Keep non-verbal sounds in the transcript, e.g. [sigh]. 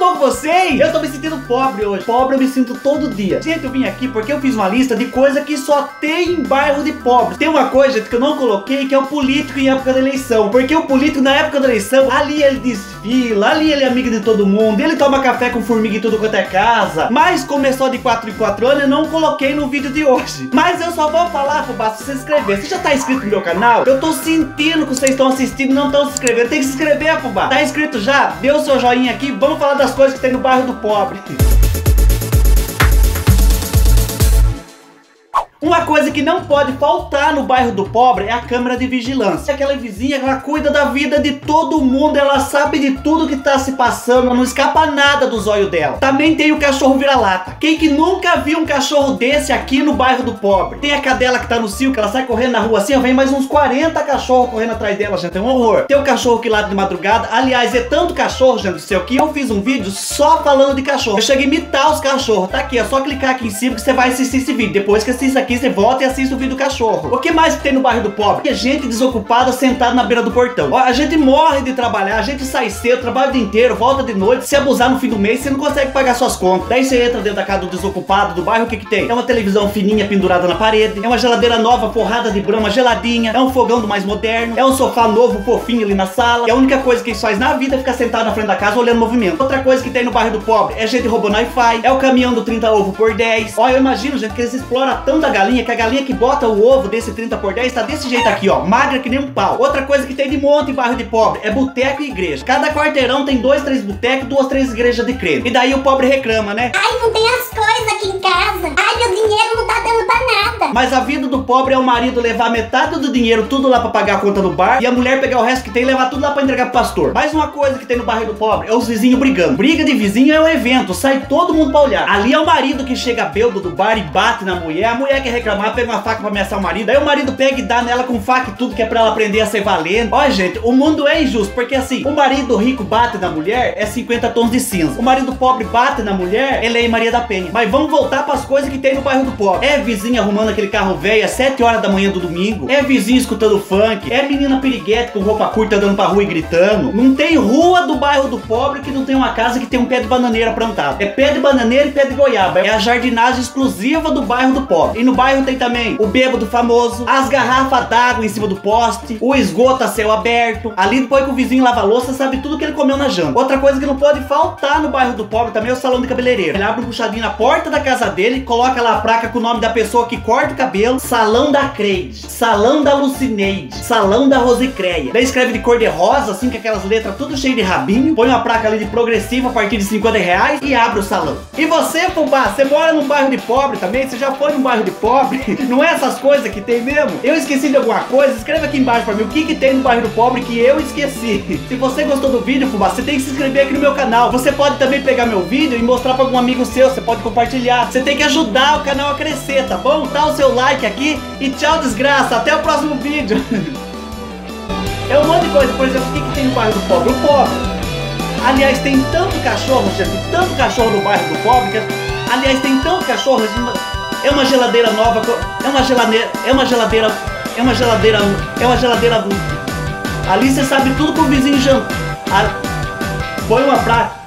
com vocês? Eu tô me sentindo pobre hoje. Pobre eu me sinto todo dia. Gente, eu vim aqui porque eu fiz uma lista de coisa que só tem em bairro de pobre. Tem uma coisa, gente, que eu não coloquei, que é o político em época da eleição. Porque o político, na época da eleição, ali ele desfila, ali ele é amigo de todo mundo, ele toma café com formiga em tudo quanto é casa. Mas começou de 4 em 4 anos, eu não coloquei no vídeo de hoje. Mas eu só vou falar, fubá, se você inscrever. Você já tá inscrito no meu canal? Eu tô sentindo que vocês estão assistindo e não estão se inscrevendo. Tem que se inscrever, fubá. Tá inscrito já? Dê o seu joinha aqui, vamos falar das coisas que tem no bairro do pobre. Uma coisa que não pode faltar no bairro do pobre é a câmera de vigilância. Aquela vizinha, ela cuida da vida de todo mundo, ela sabe de tudo que tá se passando, não escapa nada dos olhos dela. Também tem o cachorro vira-lata. Quem que nunca viu um cachorro desse aqui no bairro do pobre? Tem a cadela que tá no cio, que ela sai correndo na rua assim, vem mais uns 40 cachorros correndo atrás dela, gente, é um horror. Tem o cachorro que lata de madrugada, aliás, é tanto cachorro, gente do céu, que eu fiz um vídeo só falando de cachorro. Eu cheguei a imitar os cachorros, tá aqui, é só clicar aqui em cima que você vai assistir esse vídeo. Depois que assiste aqui, você volta e assiste o vídeo do cachorro. O que mais que tem no bairro do pobre? É gente desocupada sentada na beira do portão. Ó, a gente morre de trabalhar, a gente sai cedo, trabalha o dia inteiro, volta de noite. Se abusar no fim do mês, você não consegue pagar suas contas. Daí você entra dentro da casa do desocupado do bairro, o que que tem? É uma televisão fininha pendurada na parede, é uma geladeira nova forrada de brama geladinha, é um fogão do mais moderno, é um sofá novo fofinho ali na sala. E a única coisa que eles faz na vida é ficar sentado na frente da casa olhando o movimento. Outra coisa que tem no bairro do pobre é gente roubando Wi-Fi, é o caminhão do 30 ovo por 10. Ó, eu imagino, gente, que eles exploram tanto a galinha que a galinha que bota o ovo desse 30 por 10 tá desse jeito aqui, ó, magra que nem um pau. Outra coisa que tem de monte em bairro de pobre é boteco e igreja. Cada quarteirão tem dois, três botecos, duas, três igrejas de creme. E daí o pobre reclama, né? Ai, não tem as coisas aqui em casa. Ai, meu dinheiro não nada. Mas a vida do pobre é o marido levar metade do dinheiro tudo lá pra pagar a conta do bar e a mulher pegar o resto que tem e levar tudo lá pra entregar pro pastor. Mais uma coisa que tem no bairro do pobre é os vizinhos brigando. Briga de vizinho é um evento, sai todo mundo pra olhar. Ali é o marido que chega bêbado do bar e bate na mulher. A mulher quer reclamar, pega uma faca pra ameaçar o marido. Aí o marido pega e dá nela com faca e tudo que é pra ela aprender a ser valendo. Ó, gente, o mundo é injusto, porque assim, o marido rico bate na mulher é 50 tons de cinza. O marido pobre bate na mulher, ele é Maria da Penha. Mas vamos voltar pras coisas que tem no bairro do pobre. É vizinho arrumando aquele carro velho às 7 horas da manhã do domingo. É vizinho escutando funk. É menina piriguete com roupa curta andando pra rua e gritando. Não tem rua do bairro do pobre que não tem uma casa que tem um pé de bananeira plantado. É pé de bananeira e pé de goiaba. É a jardinagem exclusiva do bairro do pobre. E no bairro tem também o bêbado famoso, as garrafas d'água em cima do poste, o esgoto a céu aberto. Ali depois que o vizinho lava louça, sabe tudo que ele comeu na janta. Outra coisa que não pode faltar no bairro do pobre também é o salão de cabeleireiro. Ele abre um puxadinho na porta da casa dele, coloca lá a placa com o nome da pessoa que corta o cabelo, salão da Creide, salão da Lucineide, salão da Rosicreia. Daí escreve de cor de rosa, assim, com aquelas letras tudo cheio de rabinho, põe uma placa ali de progressiva a partir de 50 reais e abre o salão. E você, fubá, você mora num bairro de pobre também? Você já foi num bairro de pobre? [laughs] Não é essas coisas que tem mesmo? Eu esqueci de alguma coisa? Escreve aqui embaixo pra mim o que, que tem no bairro do pobre que eu esqueci. [laughs] Se você gostou do vídeo, fubá, você tem que se inscrever aqui no meu canal. Você pode também pegar meu vídeo e mostrar pra algum amigo seu, você pode compartilhar. Você tem que ajudar o canal a crescer, tá bom? Dá o seu like aqui e tchau, desgraça. Até o próximo vídeo. [laughs] É um monte de coisa, por exemplo, o que, que tem no bairro do pobre? O pobre. Aliás, tem tanto cachorro, gente, tanto cachorro no bairro do pobre, que, aliás, tem tanto cachorro, é uma geladeira nova, é uma geladeira, é uma geladeira, é uma geladeira, é uma geladeira. Ali você sabe tudo que o vizinho janta. Põe uma praia.